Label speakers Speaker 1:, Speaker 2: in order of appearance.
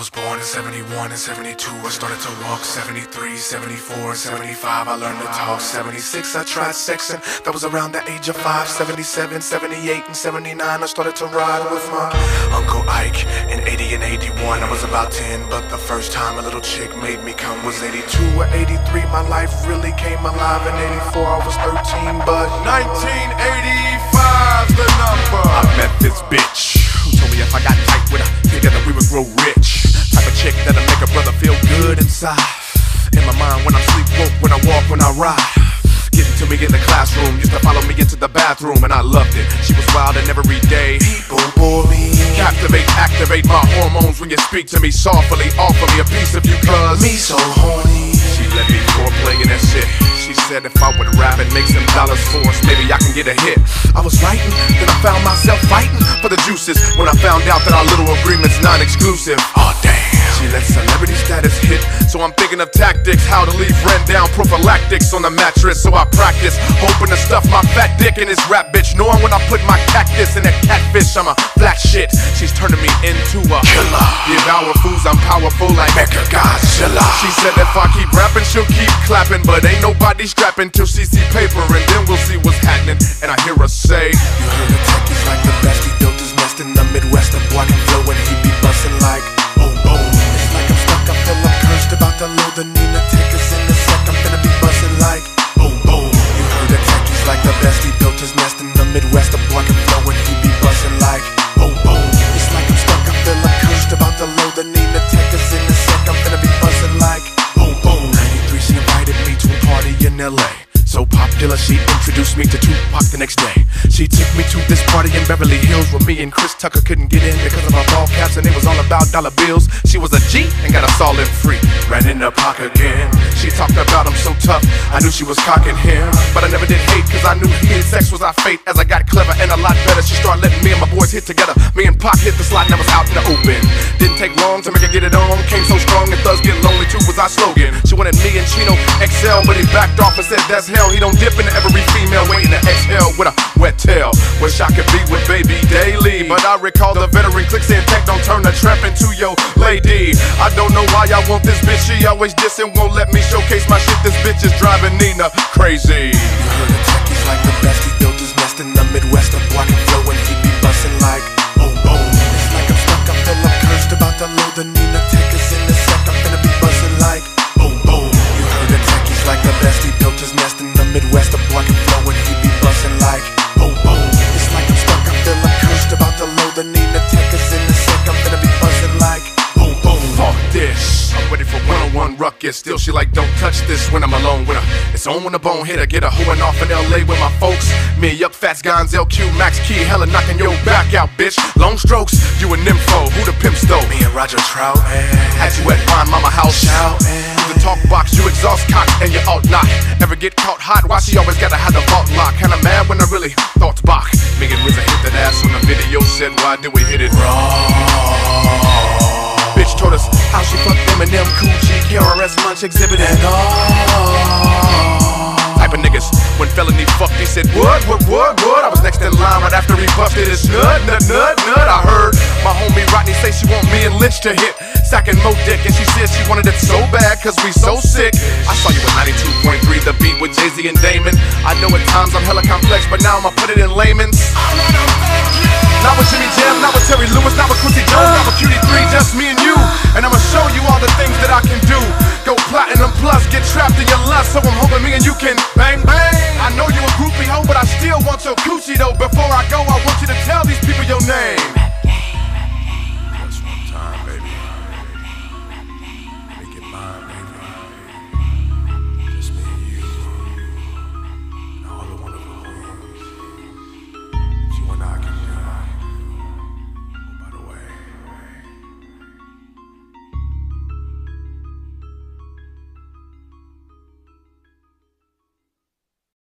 Speaker 1: was born in 71 and 72. I started to walk 73, 74, 75. I learned to talk 76. I tried sexing. That was around the age of 5. 77, 78, and 79. I started to ride with my Uncle Ike in 80 and 81. I was about 10, but the first time a little chick made me come was 82 or 83. My life really came alive. In 84, I was 13, but
Speaker 2: 1985's the number.
Speaker 1: I walk, when I ride. Getting to me in the classroom, used to follow me into the bathroom, and I loved it. She was wild and every day. People bore me. Captivate, activate my hormones when you speak to me softly. Offer me a piece of you, cause me so horny. She let me foreplay and that shit. She said if I would rap and make some dollars for us, maybe I can get a hit. I was writing, then I found myself fighting for the juices when I found out that our little agreement's non-exclusive. Oh damn. I'm thinking of tactics, how to leave rent down prophylactics on the mattress. So I practice, hoping to stuff my fat dick in this rap bitch, knowing when I put my cactus in a catfish, I'm a flat shit. She's turning me into a killer. Devour fools, I'm powerful like Mecha Godzilla. She said if I keep rapping, she'll keep clapping, but ain't nobody strapping till she see paper, and then we'll see what's happening. And I hear her say, You introduced me to Tupac the next day. She took me to this party in Beverly Hills where me and Chris Tucker couldn't get in because of our ball caps and it was all about dollar bills. She was a G and got us all in free. Ran in the pocket again. She talked about him so tough, I knew she was cocking him. But I never did hate because I knew he and sex was our fate. As I got clever and a lot better, she started letting me and my boys hit together. Me and Pac hit the slot and I was out in the open. Didn't take long to make her get it on. Came so strong and thugs get lonely too was our slogan. She wanted me and Chino backed off and said that's hell. He don't dip into every female waiting to exhale with a wet tail. Wish I could be with baby daily, but I recall the veteran click saying tech don't turn the trap into your lady. I don't know why I want this bitch. She always dissing, won't let me showcase my shit. This bitch is driving Nina crazy. Ruckus. Still, she like don't touch this when I'm alone with her. It's on when the bone hit her. Get her hoeing off in LA with my folks. Me, up, Fats, Gons, LQ, Max Key, hella knocking your back out, bitch. Long strokes, you a nympho. Who the pimp stole? Me and Roger Trout. Had you at my mama house. Shouting. The talk box, you exhaust cock and you ought not. Ever get caught hot? Why she always gotta have the vault lock? Kinda mad when I really thought Bach. Me and RZA hit that ass on the video. Said, why did we hit it raw? Exhibit all. Type niggas when felony fucked, he said what, what, what, what? I was next in line right after he busted his nut, nut, nut, nut. I heard my homie Rodney say she want me and Lynch to hit. Stacking Mo Dick, and she said she wanted it so bad, cause we so sick. I saw you at 92.3, the beat with Jay Z and Damon. I know at times I'm hella complex, but now I'ma put it in layman's. Not with Jimmy Jam, not with Terry Lewis, not with Quincy Jones, not with QD3, just me and you. And I'ma show you all the things that I can do. And you can bang bang. I know you a groupie hoe, but I still want your coochie though.